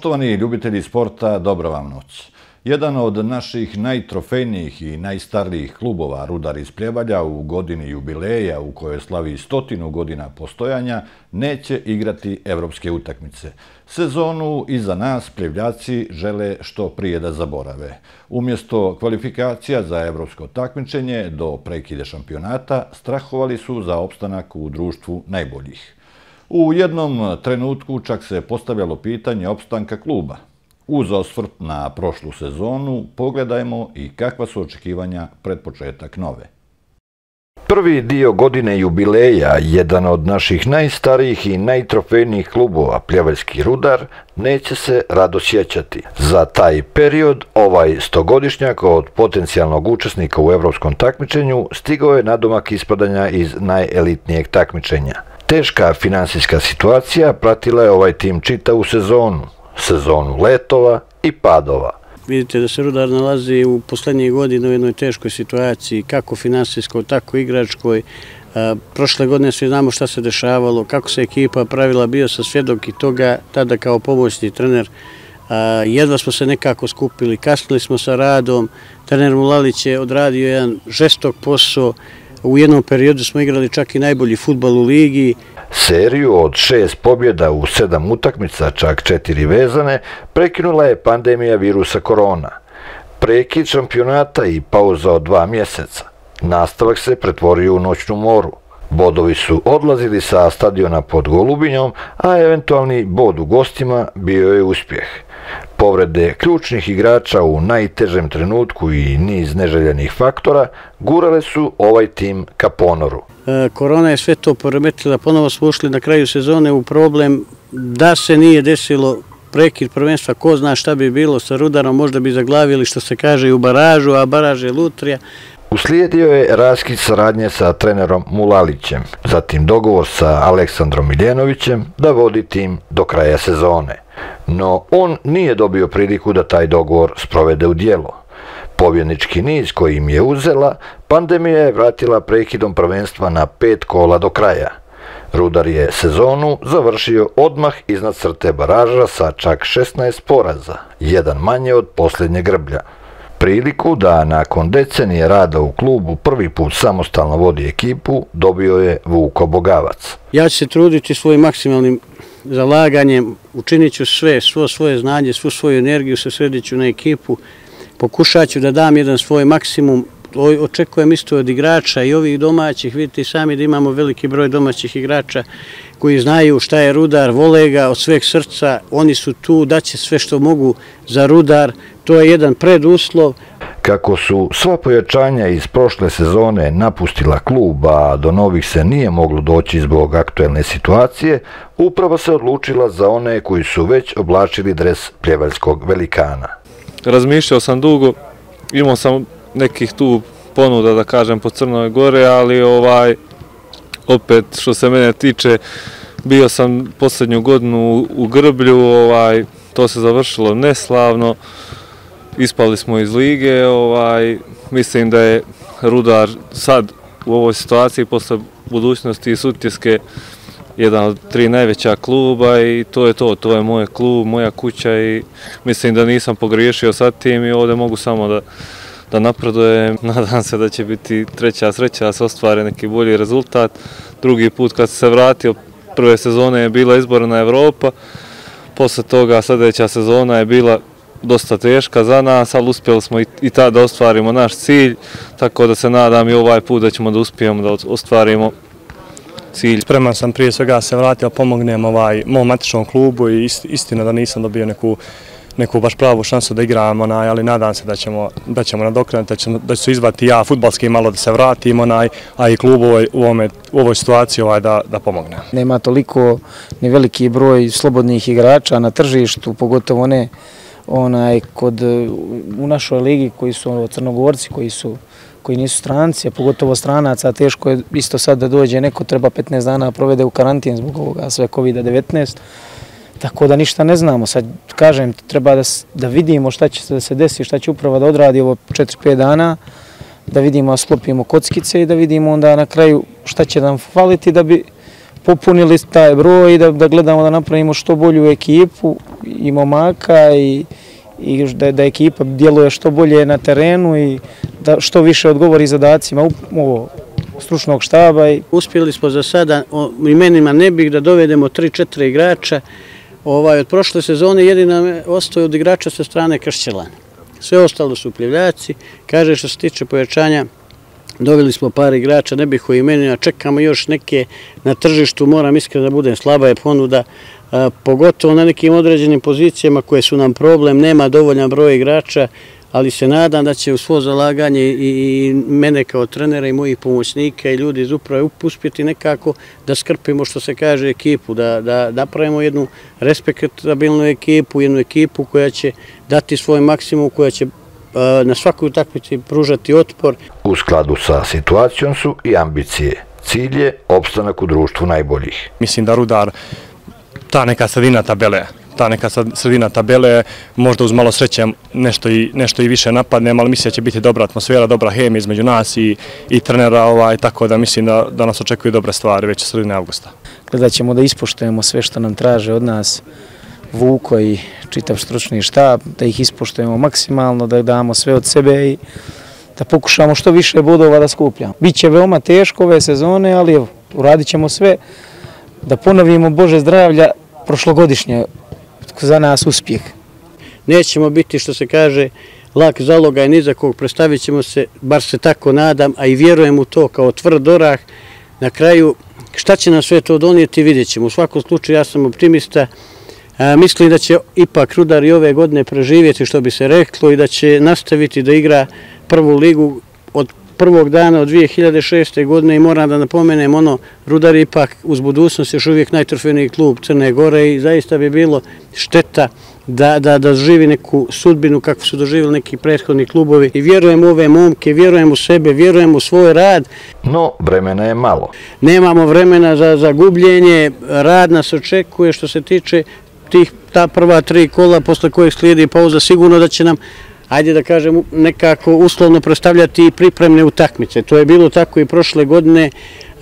Poštovani ljubitelji sporta, dobra vam noć. Jedan od naših najtrofejnijih i najstarijih klubova Rudar iz Pljevalja u godini jubileja u kojoj slavi stotinu godina postojanja neće igrati evropske utakmice. Sezonu iza nas Pljevljaci žele što prije da zaborave. Umjesto kvalifikacija za evropsko takmičenje do prekide šampionata strahovali su za opstanak u društvu najboljih. U jednom trenutku čak se postavljalo pitanje opstanka kluba. Uz osvrt na prošlu sezonu pogledajmo i kakva su očekivanja pred početak nove. Prvi dio godine jubileja, jedan od naših najstarijih i najtrofejnijih klubova, Pljeveljski rudar, neće se rado sjećati. Za taj period, ovaj stogodišnjak od potencijalnog učesnika u evropskom takmičenju stigao je nadomak ispadanja iz najelitnijeg takmičenja – Teška finansijska situacija pratila je ovaj tim čita u sezonu, sezonu letova i padova. Vidite da se Rudar nalazi u poslednjih godina u jednoj teškoj situaciji, kako finansijskoj, tako i igračkoj. E, prošle godine svi znamo šta se dešavalo, kako se ekipa pravila, bio sa svjedok i toga, tada kao pomoćni trener. E, jedva smo se nekako skupili, kasnili smo sa radom, trener Mulalić je odradio jedan žestok posao, U jednom periodu smo igrali čak i najbolji futbal u ligi. Seriju od šest pobjeda u sedam utakmica, čak četiri vezane, prekinula je pandemija virusa korona. Prekid šampionata i pauza od dva mjeseca. Nastavak se pretvorio u noćnu moru. Bodovi su odlazili sa stadiona pod Golubinjom, a eventualni bod u gostima bio je uspjeh. Povrede ključnih igrača u najtežem trenutku i niz neželjenih faktora gurale su ovaj tim ka ponoru. E, korona je sve to poremetila, ponovo smo ušli na kraju sezone u problem da se nije desilo prekid prvenstva, ko zna šta bi bilo sa Rudarom, možda bi zaglavili što se kaže i u baražu, a baraž je Lutrija. Uslijedio je raskid saradnje sa trenerom Mulalićem, zatim dogovor sa Aleksandrom Miljenovićem da vodi tim do kraja sezone. No on nije dobio priliku da taj dogovor sprovede u dijelo. Povjednički niz koji im je uzela, pandemija je vratila prekidom prvenstva na pet kola do kraja. Rudar je sezonu završio odmah iznad crte baraža sa čak 16 poraza, jedan manje od posljednje grblja priliku da nakon decenije rada u klubu prvi put samostalno vodi ekipu, dobio je Vuko Bogavac. Ja ću se truditi svojim maksimalnim zalaganjem, učinit ću sve, svo svoje znanje, svu svoju energiju, se sredit ću na ekipu, pokušat ću da dam jedan svoj maksimum, očekujem isto od igrača i ovih domaćih, vidite sami da imamo veliki broj domaćih igrača koji znaju šta je rudar, vole ga od sveg srca, oni su tu, daće sve što mogu za rudar, to je jedan preduslov. Kako su sva pojačanja iz prošle sezone napustila klub, a do novih se nije moglo doći zbog aktuelne situacije, upravo se odlučila za one koji su već oblačili dres pljevaljskog velikana. Razmišljao sam dugo, imao sam nekih tu ponuda da kažem po Crnoj Gore, ali ovaj opet što se mene tiče bio sam posljednju godinu u Grblju, ovaj to se završilo neslavno ispali smo iz lige, ovaj, mislim da je Rudar sad u ovoj situaciji posle budućnosti i Sutjeske jedan od tri najveća kluba i to je to, to je moj klub, moja kuća i mislim da nisam pogriješio sa tim i ovdje mogu samo da, da napredujem. Nadam se da će biti treća sreća da se ostvare neki bolji rezultat. Drugi put kad se vratio, prve sezone je bila izborna Evropa, posle toga sljedeća sezona je bila dosta teška za nas, ali uspjeli smo i tada da ostvarimo naš cilj, tako da se nadam i ovaj put da ćemo da uspijemo da ostvarimo cilj. Spreman sam prije svega se vratio, pomognem ovaj, mom matičnom klubu i istina da nisam dobio neku neku baš pravu šansu da igram, onaj, ali nadam se da ćemo, da ćemo nadokrenuti, da, ćemo, da ću izvati ja futbalski malo da se vratim, onaj, a i klub u, u, ovome, u ovoj situaciji ovaj, da, da pomogne. Nema toliko ni veliki broj slobodnih igrača na tržištu, pogotovo ne onaj kod u našoj ligi koji su ono, crnogorci koji su koji nisu stranci, a pogotovo stranaca, teško je isto sad da dođe neko, treba 15 dana provede u karantin zbog ovoga sve COVID-19, tako da ništa ne znamo. Sad kažem, treba da, da vidimo šta će se da se desi, šta će uprava da odradi ovo 4-5 dana, da vidimo, slopimo kockice i da vidimo onda na kraju šta će nam faliti da bi popunili taj broj i da, da gledamo da napravimo što bolju ekipu i momaka i, i da, da ekipa djeluje što bolje na terenu i da što više odgovori zadacima ovo, stručnog štaba. I... Uspjeli smo za sada, o imenima ne bih da dovedemo 3-4 igrača. Ovaj, od prošle sezone jedina ostaje od igrača sa strane Kršćelana. Sve ostalo su pljevljaci. Kaže što se tiče pojačanja, doveli smo par igrača, ne bih o imenima, čekamo još neke na tržištu, moram iskreno da budem slaba je ponuda, pogotovo na nekim određenim pozicijama koje su nam problem, nema dovoljan broj igrača, ali se nadam da će u svo zalaganje i mene kao trenera i mojih pomoćnika i ljudi iz uprave uspjeti nekako da skrpimo što se kaže ekipu, da napravimo jednu respektabilnu ekipu, jednu ekipu koja će dati svoj maksimum, koja će na svakoj utakmici pružati otpor. U skladu sa situacijom su i ambicije. Cilj je opstanak u društvu najboljih. Mislim da Rudar, ta neka sredina tabele, ta neka sredina tabele, možda uz malo sreće nešto i, nešto i više napadne, ali mislim da će biti dobra atmosfera, dobra hemija između nas i, i trenera, ovaj, tako da mislim da, da nas očekuju dobre stvari već sredine augusta. Gledat ćemo da ispoštujemo sve što nam traže od nas Vuko i čitav stručni štab, da ih ispoštujemo maksimalno, da damo sve od sebe i da pokušamo što više bodova da skupljamo. Biće veoma teško ove sezone, ali evo, uradit ćemo sve da ponovimo Bože zdravlja prošlogodišnje za nas uspjeh. Nećemo biti, što se kaže, lak zaloga i niza kog predstavit ćemo se, bar se tako nadam, a i vjerujem u to kao tvrd orah. Na kraju, šta će nam sve to donijeti, vidjet ćemo. U svakom slučaju, ja sam optimista. Mislim da će ipak Rudar i ove godine preživjeti, što bi se reklo, i da će nastaviti da igra prvu ligu od prvog dana od 2006. godine i moram da napomenem ono, Rudar ipak uz budućnost još uvijek najtrofeniji klub Crne Gore i zaista bi bilo šteta da, da, da živi neku sudbinu kako su doživjeli neki prethodni klubovi. I vjerujem u ove momke, vjerujem u sebe, vjerujem u svoj rad. No, vremena je malo. Nemamo vremena za, za gubljenje, rad nas očekuje što se tiče tih ta prva tri kola posle kojih slijedi pauza, sigurno da će nam ajde da kažem, nekako uslovno predstavljati i pripremne utakmice. To je bilo tako i prošle godine.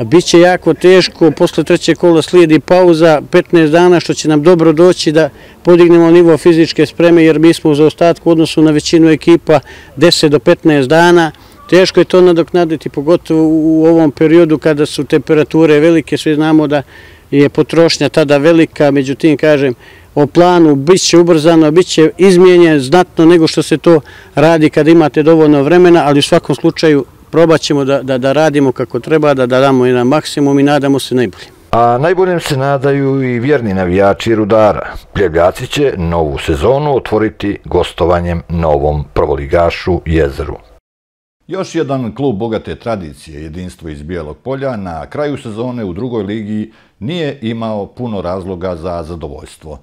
Biće jako teško, posle treće kola slijedi pauza, 15 dana, što će nam dobro doći da podignemo nivo fizičke spreme, jer mi smo u zaostatku u odnosu na većinu ekipa 10 do 15 dana. Teško je to nadoknaditi, pogotovo u ovom periodu kada su temperature velike, svi znamo da je potrošnja tada velika, međutim, kažem, o planu bit će ubrzano, bit će izmijenjen znatno nego što se to radi kada imate dovoljno vremena, ali u svakom slučaju probat ćemo da radimo kako treba, da damo jedan maksimum i nadamo se najbolje. A najboljem se nadaju i vjerni navijači Rudara. Pljevljaci će novu sezonu otvoriti gostovanjem novom prvoligašu Jezeru. Još jedan klub bogate tradicije, jedinstvo iz Bijelog polja, na kraju sezone u drugoj ligi nije imao puno razloga za zadovoljstvo.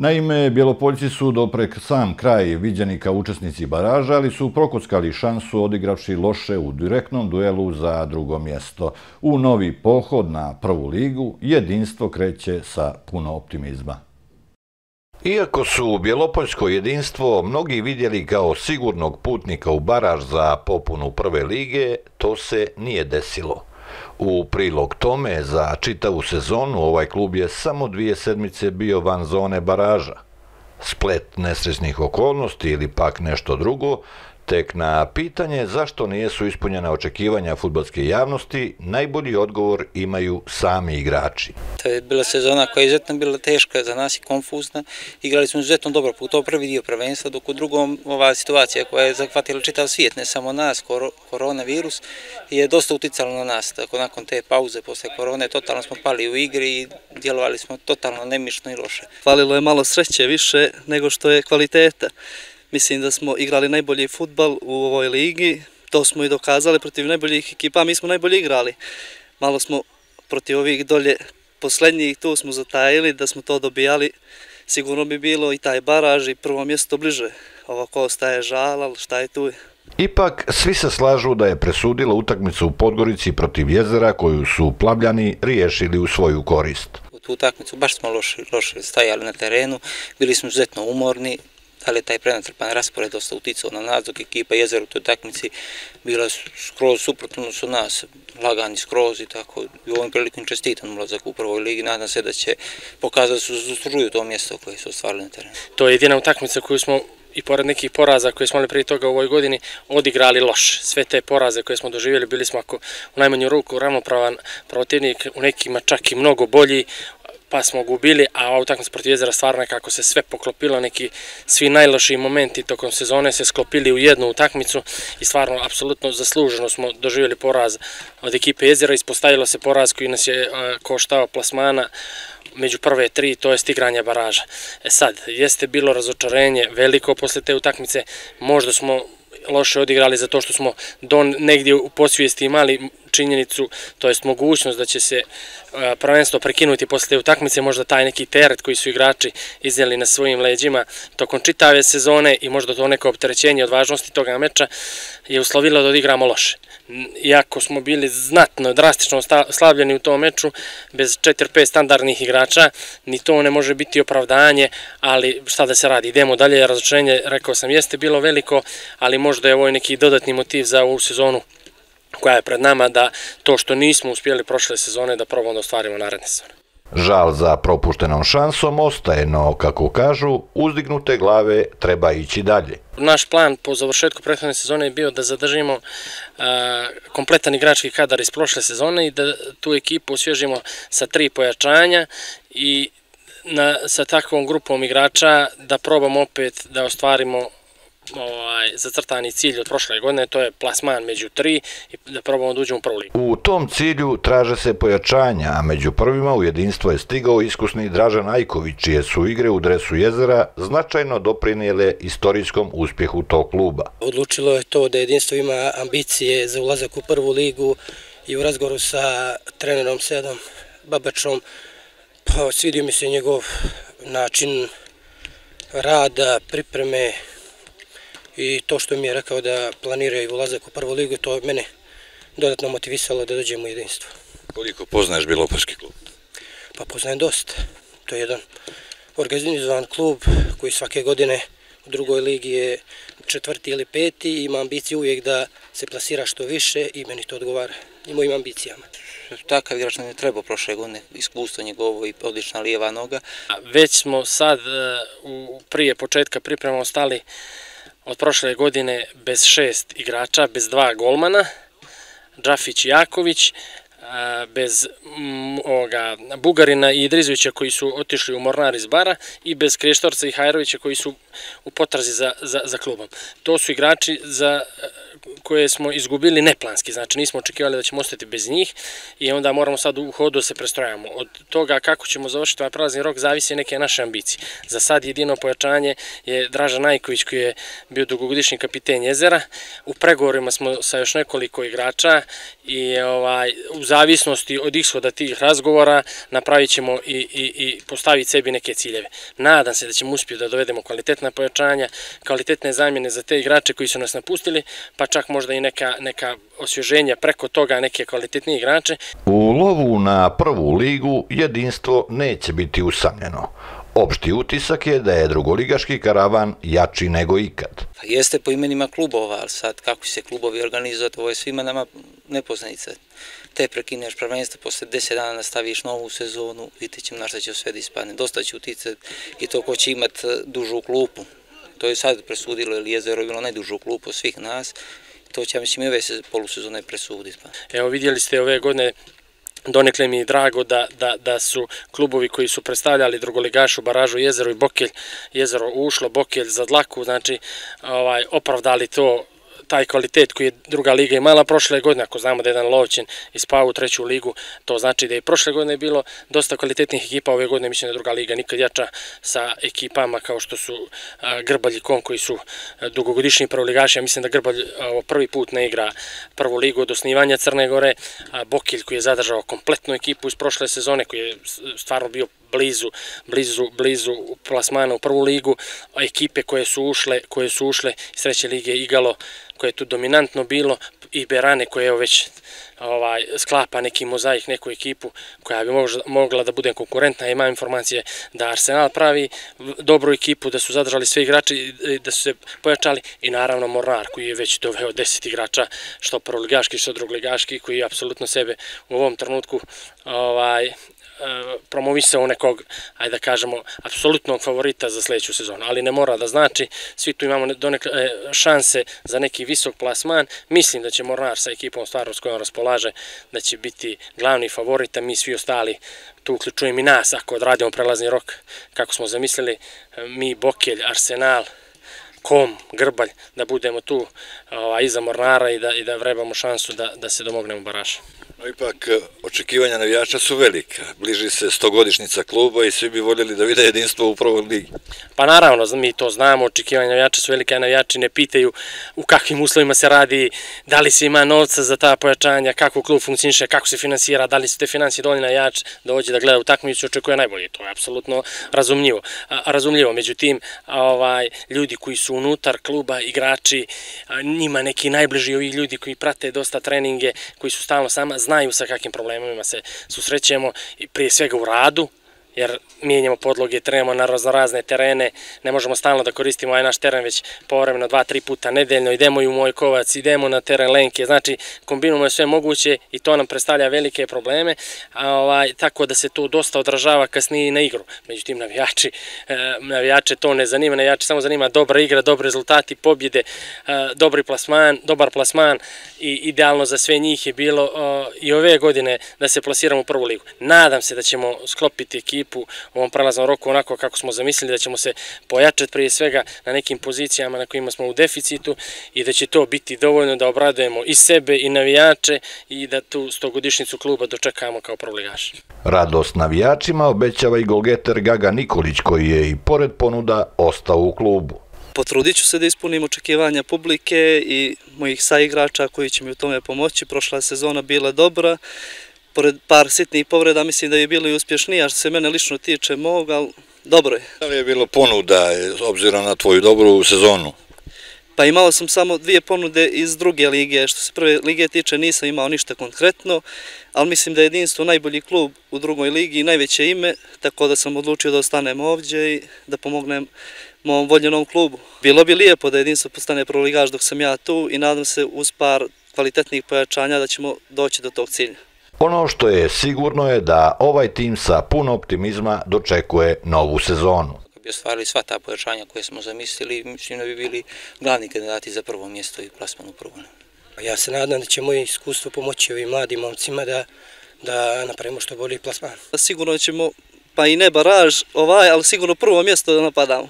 Naime, Bjelopoljci su do prek sam kraj viđeni kao učesnici baraža, ali su prokockali šansu odigravši loše u direktnom duelu za drugo mjesto. U novi pohod na prvu ligu jedinstvo kreće sa puno optimizma. Iako su Bjelopoljsko jedinstvo mnogi vidjeli kao sigurnog putnika u baraž za popunu prve lige, to se nije desilo. U prilog tome, za čitavu sezonu ovaj klub je samo dvije sedmice bio van zone baraža. Splet nesrećnih okolnosti ili pak nešto drugo Tek na pitanje zašto nijesu ispunjena očekivanja futbolske javnosti, najbolji odgovor imaju sami igrači. To je bila sezona koja je izuzetno bila teška za nas i konfuzna. Igrali smo izuzetno dobro po to prvi dio prvenstva, dok u drugom ova situacija koja je zahvatila čitav svijet, ne samo nas, koronavirus, je dosta uticala na nas. Tako nakon te pauze posle korone, totalno smo pali u igri i djelovali smo totalno nemišno i loše. Falilo je malo sreće više nego što je kvaliteta. Mislim da smo igrali najbolji futbal u ovoj ligi, to smo i dokazali protiv najboljih ekipa, mi smo najbolji igrali. Malo smo protiv ovih dolje poslednjih, tu smo zatajili da smo to dobijali, sigurno bi bilo i taj baraž i prvo mjesto bliže. Ovako ostaje žal, ali šta je tu? Ipak, svi se slažu da je presudila utakmicu u Podgorici protiv jezera koju su plavljani riješili u svoju korist. U tu utakmicu baš smo loše stajali na terenu, bili smo izuzetno umorni, da li je taj prenatrpan raspored dosta uticao na nas, dok ekipa Jezera u toj takmici bila skroz suprotno ono su nas, lagani skroz i tako. I u ovom prilikom čestitam ulazak u prvoj ligi, nadam se da će pokazati da su zaslužuju to mjesto koje su ostvarili na terenu. To je jedina utakmica koju smo i pored nekih poraza koje smo imali prije toga u ovoj godini odigrali loš. Sve te poraze koje smo doživjeli bili smo ako u najmanju ruku ravnopravan protivnik, u nekima čak i mnogo bolji, pa smo gubili, a ova utakmica protiv jezera stvarno nekako se sve poklopilo, neki svi najlošiji momenti tokom sezone se sklopili u jednu utakmicu i stvarno, apsolutno zasluženo smo doživjeli poraz od ekipe jezera, ispostavilo se poraz koji nas je e, koštao plasmana među prve tri, to je stigranje baraža. E sad, jeste bilo razočarenje veliko posle te utakmice, možda smo loše odigrali za to što smo negdje u posvijesti imali činjenicu, to jest mogućnost da će se e, prvenstvo prekinuti posle te utakmice, možda taj neki teret koji su igrači iznijeli na svojim leđima tokom čitave sezone i možda to neko opterećenje od važnosti toga meča je uslovilo da odigramo loše iako smo bili znatno, drastično slavljeni u tom meču, bez 4-5 standardnih igrača, ni to ne može biti opravdanje, ali šta da se radi, idemo dalje, razočarenje, rekao sam, jeste bilo veliko, ali možda je ovo neki dodatni motiv za ovu sezonu koja je pred nama, da to što nismo uspjeli prošle sezone, da probamo da ostvarimo naredne sezone. Žal za propuštenom šansom ostaje, no, kako kažu, uzdignute glave treba ići dalje. Naš plan po završetku prethodne sezone je bio da zadržimo e, kompletan igrački kadar iz prošle sezone i da tu ekipu osvježimo sa tri pojačanja i sa takvom grupom igrača da probamo opet da ostvarimo ovaj, zacrtani cilj od prošle godine, to je plasman među tri i da probamo da uđemo u prvu ligu. U tom cilju traže se pojačanja, a među prvima u jedinstvo je stigao iskusni Dražan Ajković, čije su igre u dresu jezera značajno doprinijele istorijskom uspjehu tog kluba. Odlučilo je to da jedinstvo ima ambicije za ulazak u prvu ligu i u razgovoru sa trenerom Sedom Babačom pa svidio mi se njegov način rada, pripreme, i to što mi je rekao da planiraju ulazak u prvu ligu, to mene dodatno motivisalo da dođemo u jedinstvo. Koliko poznaješ Biloparski klub? Pa poznajem dosta. To je jedan organizovan klub koji svake godine u drugoj ligi je četvrti ili peti i ima ambiciju uvijek da se plasira što više i meni to odgovara i mojim ambicijama. Takav igrač nam je trebao prošle godine, iskustvo njegovo i odlična lijeva noga. Već smo sad e, prije početka pripremamo stali od prošle godine bez šest igrača, bez dva golmana, Džafić i Jaković, bez mm, ovoga Bugarina i Idrizovića koji su otišli u Mornar iz bara i bez Kreštorca i Hajrovića koji su u potrazi za za, za klubom. To su igrači za e, koje smo izgubili neplanski, znači nismo očekivali da ćemo ostati bez njih i onda moramo sad u hodu se prestrojamo. Od toga kako ćemo završiti ovaj prelazni rok zavisi neke naše ambicije. Za sad jedino pojačanje je Draža Najković koji je bio dugogodišnji kapiten jezera. U pregovorima smo sa još nekoliko igrača i ovaj, u zavisnosti od ishoda tih razgovora napravit ćemo i postaviti sebi neke ciljeve. Nadam se da ćemo uspjeti da dovedemo kvalitetna pojačanja, kvalitetne zamjene za te igrače koji su nas napustili, pa čak možda i neka, neka osvježenja preko toga neke kvalitetnije igrače. U lovu na prvu ligu jedinstvo neće biti usamljeno. Opšti utisak je da je drugoligaški karavan jači nego ikad. Pa jeste po imenima klubova, ali sad kako se klubovi organizovati, ovo je svima nama nepoznanica. Te prekineš prvenstvo, posle deset dana nastaviš novu sezonu, vidite ćemo na šta će sve da ispadne. Dosta će uticati i to ko će imati e, dužu klupu. To je sad presudilo, jer jezero je bilo najdužu klupu svih nas. To će, mislim, i ove polusezone presuditi. Pa. Evo, vidjeli ste ove godine Donekle mi je drago da, da, da su klubovi koji su predstavljali drugoligašu Baražu Jezero i Bokelj, Jezero ušlo, Bokelj za dlaku, znači ovaj, opravdali to taj kvalitet koji je druga liga imala prošle godine, ako znamo da je jedan Lovćin ispao u treću ligu, to znači da je prošle godine bilo dosta kvalitetnih ekipa, ove godine mislim da druga liga nikad jača sa ekipama kao što su Grbalj i Kon koji su dugogodišnji prvoligaši, ja mislim da Grbalj prvi put ne igra prvu ligu od osnivanja Crne Gore, Bokilj koji je zadržao kompletnu ekipu iz prošle sezone, koji je stvarno bio blizu, blizu, blizu plasmana u prvu ligu, a ekipe koje su ušle, koje su ušle iz treće lige Igalo, koje je tu dominantno bilo, i Berane koje je već ovaj, sklapa neki mozaik, neku ekipu koja bi mogla da bude konkurentna. Ima informacije da Arsenal pravi dobru ekipu, da su zadržali sve igrače, da su se pojačali i naravno Mornar koji je već doveo deset igrača, što prvoligaški, što drugligaški, koji je apsolutno sebe u ovom trenutku ovaj, E, promovisao nekog, ajde da kažemo, apsolutnog favorita za sledeću sezonu, ali ne mora da znači, svi tu imamo donekle e, šanse za neki visok plasman, mislim da će Mornar sa ekipom stvarno s kojom raspolaže, da će biti glavni favorit, a mi svi ostali, tu uključujem i nas, ako odradimo prelazni rok, kako smo zamislili, e, mi, Bokelj, Arsenal, Kom, Grbalj, da budemo tu ovaj, iza Mornara i da, i da vrebamo šansu da, da se domognemo baraša. No ipak, e, očekivanja navijača su velika. Bliži se stogodišnica kluba i svi bi voljeli da vide jedinstvo u prvoj ligi. Pa naravno, mi to znamo, očekivanja navijača su velika, navijači ne pitaju u kakvim uslovima se radi, da li se ima novca za ta pojačanja, kako klub funkcioniše, kako se finansira, da li su te financije dovoljni navijač dođe da gleda u takmicu, očekuje najbolje. To je apsolutno razumljivo. razumljivo. Međutim, ovaj, ljudi koji su unutar kluba, igrači, njima neki najbliži ovi ljudi koji prate dosta treninge, koji su stalno sama, znaju sa kakvim problemima se susrećemo i prije svega u radu, jer mijenjamo podloge, trenemo na razne terene, ne možemo stalno da koristimo ovaj naš teren već povremeno dva, tri puta nedeljno, idemo i u moj kovac, idemo na teren Lenke, znači kombinujemo sve moguće i to nam predstavlja velike probleme, a, ovaj, tako da se to dosta odražava kasnije na igru. Međutim, navijači, e, navijače to ne zanima, navijače samo zanima dobra igra, dobri rezultati, pobjede, e, dobri plasman, dobar plasman i idealno za sve njih je bilo e, i ove godine da se plasiramo u prvu ligu. Nadam se da ćemo sklopiti ekipu ekipu u ovom prelaznom roku onako kako smo zamislili da ćemo se pojačati prije svega na nekim pozicijama na kojima smo u deficitu i da će to biti dovoljno da obradujemo i sebe i navijače i da tu stogodišnicu kluba dočekamo kao proligaši. Radost navijačima obećava i golgeter Gaga Nikolić koji je i pored ponuda ostao u klubu. Potrudit ću se da ispunim očekivanja publike i mojih saigrača koji će mi u tome pomoći. Prošla sezona bila dobra pored par sitnih povreda, mislim da je bilo i uspješnije, a što se mene lično tiče mog, ali dobro je. Da li je bilo ponuda, obzirom na tvoju dobru sezonu? Pa imao sam samo dvije ponude iz druge lige, što se prve lige tiče nisam imao ništa konkretno, ali mislim da je jedinstvo najbolji klub u drugoj ligi i najveće ime, tako da sam odlučio da ostanem ovdje i da pomognem mom voljenom klubu. Bilo bi lijepo da jedinstvo postane proligaž dok sam ja tu i nadam se uz par kvalitetnih pojačanja da ćemo doći do tog cilja. Ono što je sigurno je da ovaj tim sa puno optimizma dočekuje novu sezonu. Kako bi ostvarili sva ta pojačanja koje smo zamislili, mislim da bi bili glavni kandidati za prvo mjesto i plasman u prvom. Ja se nadam da će moje iskustvo pomoći ovim mladim momcima da, da napravimo što bolji plasman. Sigurno ćemo, pa i ne baraž ovaj, ali sigurno prvo mjesto da napadamo.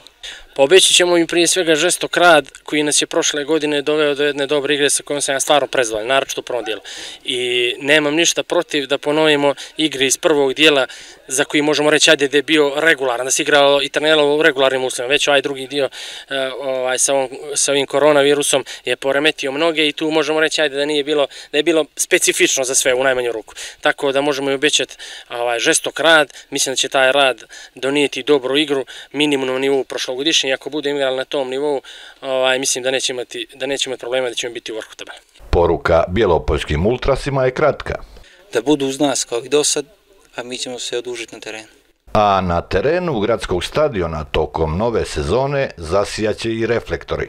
Pobeći ćemo im prije svega žestok rad koji nas je prošle godine doveo do jedne dobre igre sa kojom sam ja stvarno prezvaljen, naročito u prvom dijelu. I nemam ništa protiv da ponovimo igre iz prvog dijela za koji možemo reći ajde da je bio regularan, da se igrao i treniralo u regularnim uslovima. Već ovaj drugi dio eh, ovaj, sa, ovom, sa ovim koronavirusom je poremetio mnoge i tu možemo reći ajde da nije bilo, da je bilo specifično za sve u najmanju ruku. Tako da možemo i obećati ovaj, žestok rad, mislim da će taj rad donijeti dobru igru, minimum nivou prošlogodišnje i ako budemo igrali na tom nivou, ovaj, mislim da neće imati, da neće imati problema da ćemo biti u vrhu tabela. Poruka bjelopojskim ultrasima je kratka. Da budu uz nas kao i do sad, a mi ćemo se odužiti na terenu. A na terenu gradskog stadiona tokom nove sezone zasijaće i reflektori.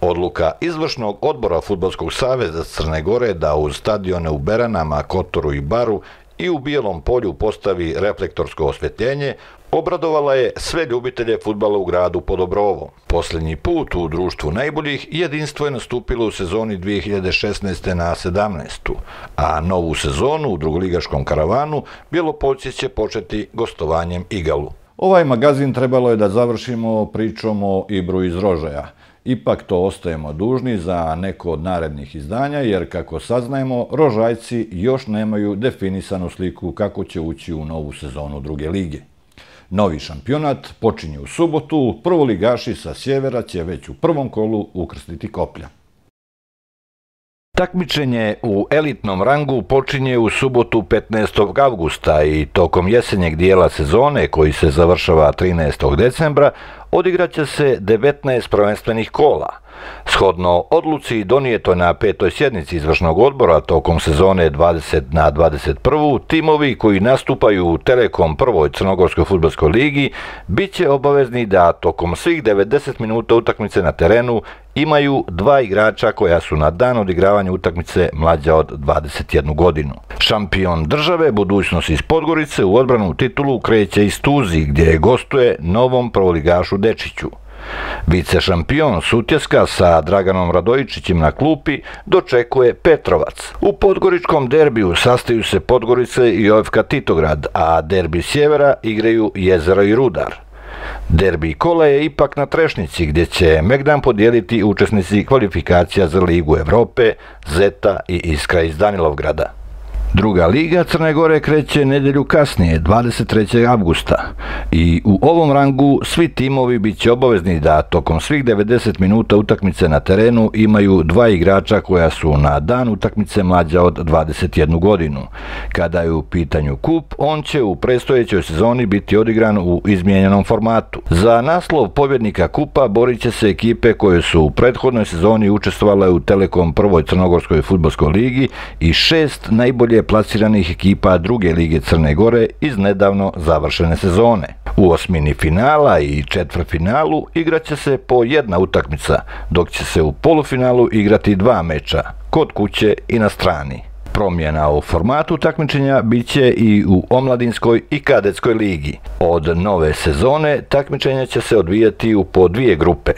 Odluka izvršnog odbora Futbolskog saveza Crne Gore da uz stadione u Beranama, Kotoru i Baru i u Bijelom polju postavi reflektorsko osvetljenje, obradovala je sve ljubitelje futbala u gradu Podobrovo. Posljednji put u društvu najboljih jedinstvo je nastupilo u sezoni 2016. na 17. A novu sezonu u drugoligaškom karavanu Bjelopoljci će početi gostovanjem Igalu. Ovaj magazin trebalo je da završimo pričom o Ibru iz Rožaja. Ipak to ostajemo dužni za neko od narednih izdanja, jer kako saznajemo, Rožajci još nemaju definisanu sliku kako će ući u novu sezonu druge lige. Novi šampionat počinje u subotu, prvoligaši sa sjevera će već u prvom kolu ukrstiti koplja. Takmičenje u elitnom rangu počinje u subotu 15. augusta i tokom jesenjeg dijela sezone, koji se završava 13. decembra, odigraće se 19 prvenstvenih kola. Shodno odluci donijeto na petoj sjednici izvršnog odbora tokom sezone 20 na 21. timovi koji nastupaju u Telekom prvoj Crnogorskoj futbolskoj ligi bit će obavezni da tokom svih 90 minuta utakmice na terenu imaju dva igrača koja su na dan odigravanja utakmice mlađa od 21 godinu. Šampion države, budućnost iz Podgorice, u odbranu titulu kreće iz Tuzi gdje gostuje novom prvoligašu Dečiću. Vice šampion Sutjeska sa Draganom Radojičićim na klupi dočekuje Petrovac. U Podgoričkom derbiju sastaju se Podgorice i OFK Titograd, a derbi sjevera igraju Jezero i Rudar. Derbi kola je ipak na Trešnici gdje će Megdan podijeliti učesnici kvalifikacija za Ligu Evrope, Zeta i Iskra iz Danilovgrada. Druga liga Crne Gore kreće nedelju kasnije, 23. augusta. I u ovom rangu svi timovi bit će obavezni da tokom svih 90 minuta utakmice na terenu imaju dva igrača koja su na dan utakmice mlađa od 21 godinu. Kada je u pitanju kup, on će u prestojećoj sezoni biti odigran u izmijenjenom formatu. Za naslov pobjednika kupa borit će se ekipe koje su u prethodnoj sezoni učestvovale u Telekom prvoj Crnogorskoj futbolskoj ligi i šest najbolje plasiranih ekipa druge lige Crne Gore iz nedavno završene sezone. U osmini finala i četvrfinalu igraće se po jedna utakmica, dok će se u polufinalu igrati dva meča, kod kuće i na strani. Promjena u formatu takmičenja bit će i u omladinskoj i kadetskoj ligi. Od nove sezone takmičenja će se odvijati u po dvije grupe.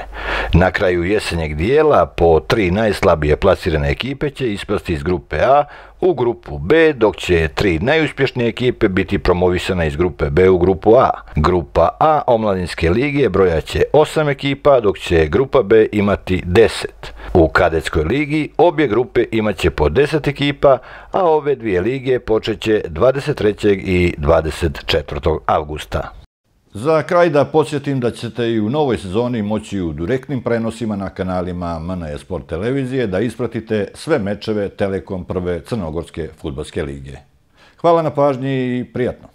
Na kraju jesenjeg dijela po tri najslabije plasirane ekipe će ispasti iz grupe A u grupu B, dok će tri najuspješnije ekipe biti promovisane iz grupe B u grupu A. Grupa A omladinske lige broja će osam ekipa, dok će grupa B imati deset. U kadetskoj ligi obje grupe imaće po 10 ekipa, a ove dvije lige počeće 23. i 24. augusta. Za kraj da podsjetim da ćete i u novoj sezoni moći u direktnim prenosima na kanalima MNE Sport Televizije da ispratite sve mečeve Telekom prve Crnogorske futbalske lige. Hvala na pažnji i prijatno.